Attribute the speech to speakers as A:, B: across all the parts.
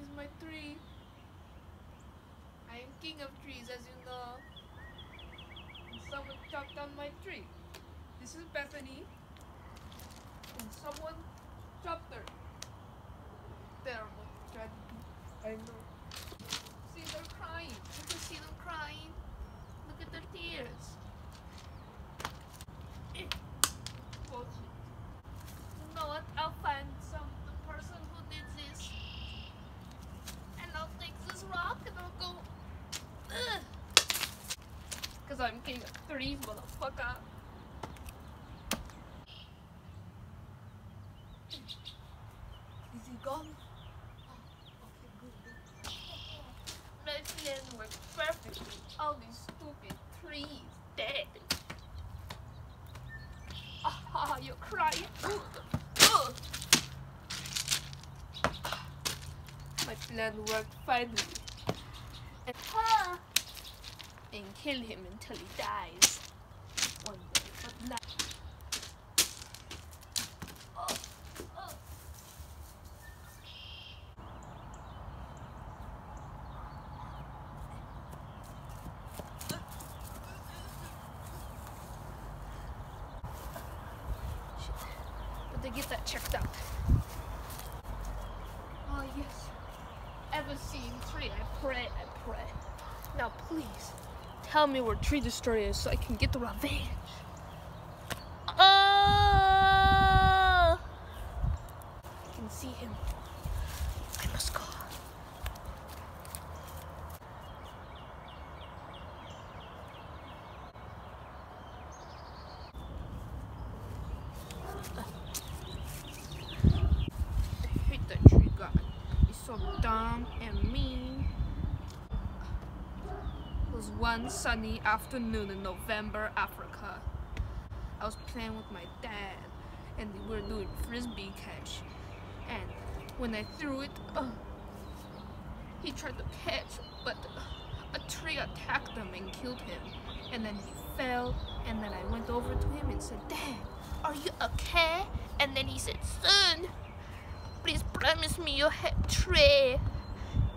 A: is my tree. I am king of trees, as you know. And someone chopped down my tree. This is Bethany. And someone chopped her. Terrible tragedy. I know. See, they're crying. You can see them crying. Look at their tears. Eh. Bullshit. You know what? I'll find some the person who did this, and I'll take this rock and I'll go. Ugh. Cause I'm king of threes, motherfucker. Is he gone? Oh, okay. My plan worked perfectly. All these stupid trees dead. Ah, you're crying. My plan worked finally. And, ah, and kill him until he dies. One day, but not. Get that checked out. Oh yes. Ever seen tree? I pray, I pray. Now please, tell me where Tree Destroyer is so I can get the revenge. Oh! I can see him. I must go. I hate that tree guy. He's so dumb and mean. It one sunny afternoon in November, Africa. I was playing with my dad, and we were doing frisbee catch. And when I threw it, uh, he tried to catch, but a tree attacked him and killed him. And then he fell, and then I went over to him and said, Dad, are you okay? And then he said, Son, please promise me you'll have tree.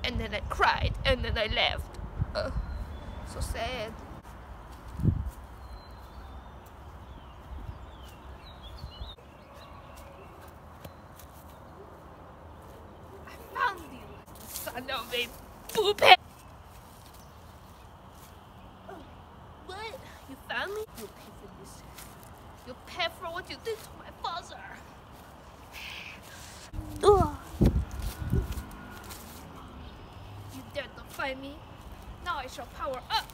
A: And then I cried, and then I left. Uh, so sad. I found you, son of a poophead. Oh, What? You found me? You'll pay for this. You'll pay for what you did to my father. Ugh. You dared to fight me? Now I shall power up.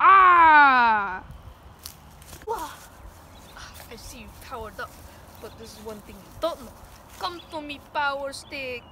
A: Ah! Wah. I see you powered up, but this is one thing you don't know. Come to me, power stick.